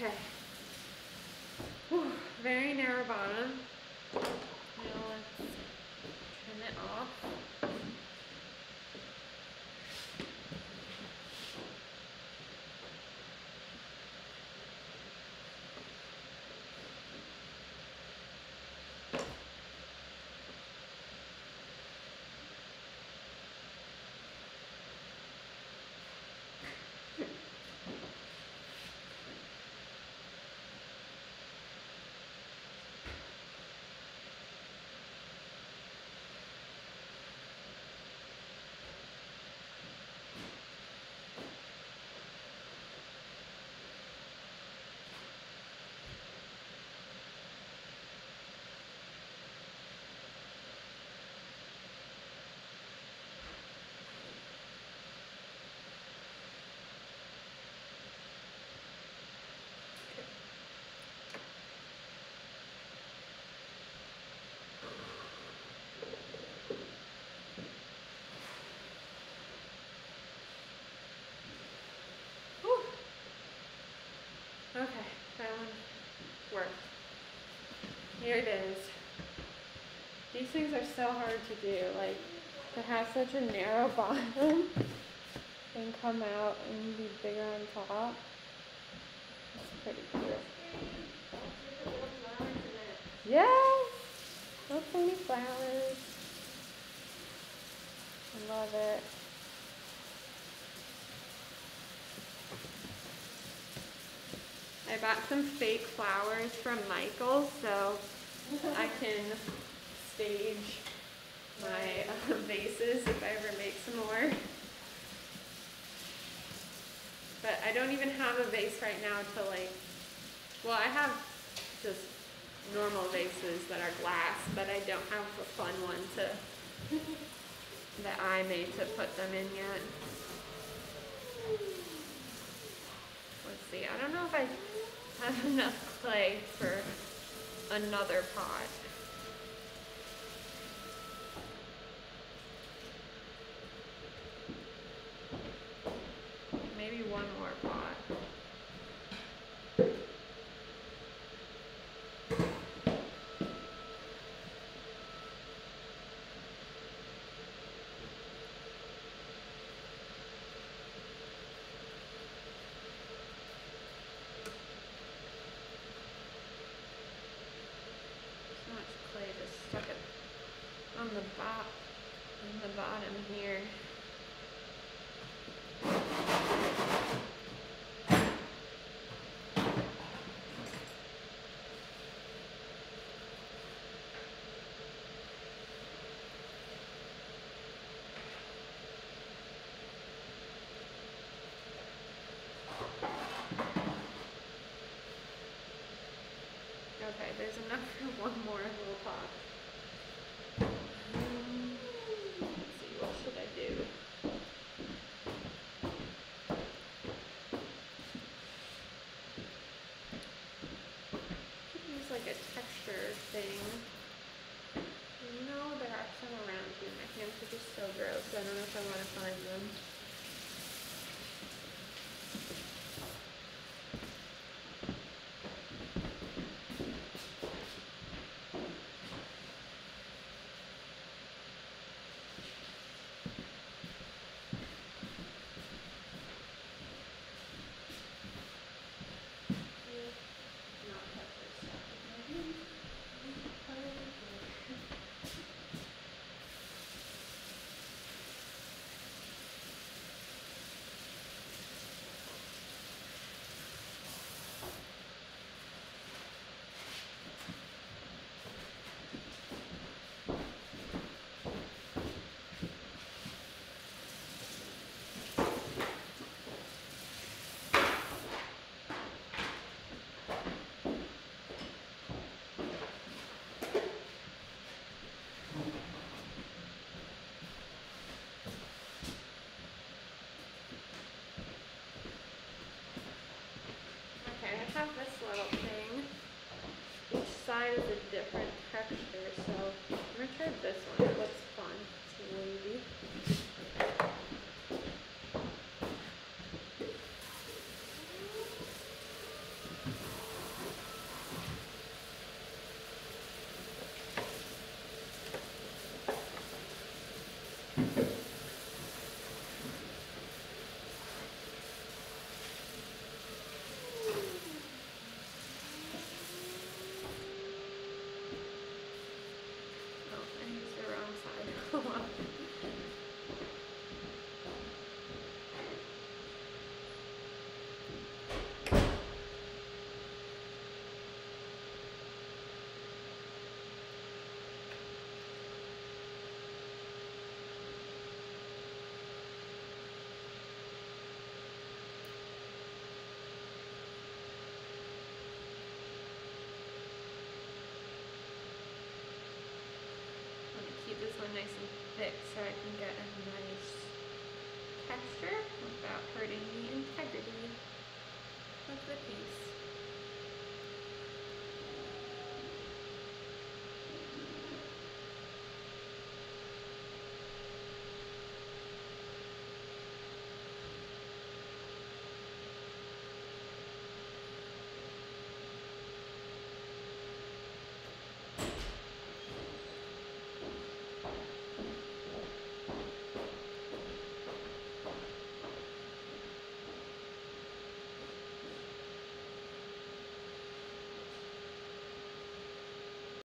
Okay. Whew, very narrow bottom. Now let's trim it off. Whew. Okay, that one worked. Here it is. These things are so hard to do. Like to have such a narrow bottom and come out and be bigger on top. It's pretty cute. Yes! So many flowers. I love it. I bought some fake flowers from Michael's so I can stage my uh, vases if I ever make some more. But I don't even have a vase right now to like, well I have just normal vases that are glass, but I don't have a fun one to, that I made to put them in yet. I don't know if I have enough clay for another pot. I'm here. like a texture thing. No, know there are some around here. My hands are just so gross. I don't know if I want to find them. Thick so I can get a nice texture without hurting the integrity of the piece.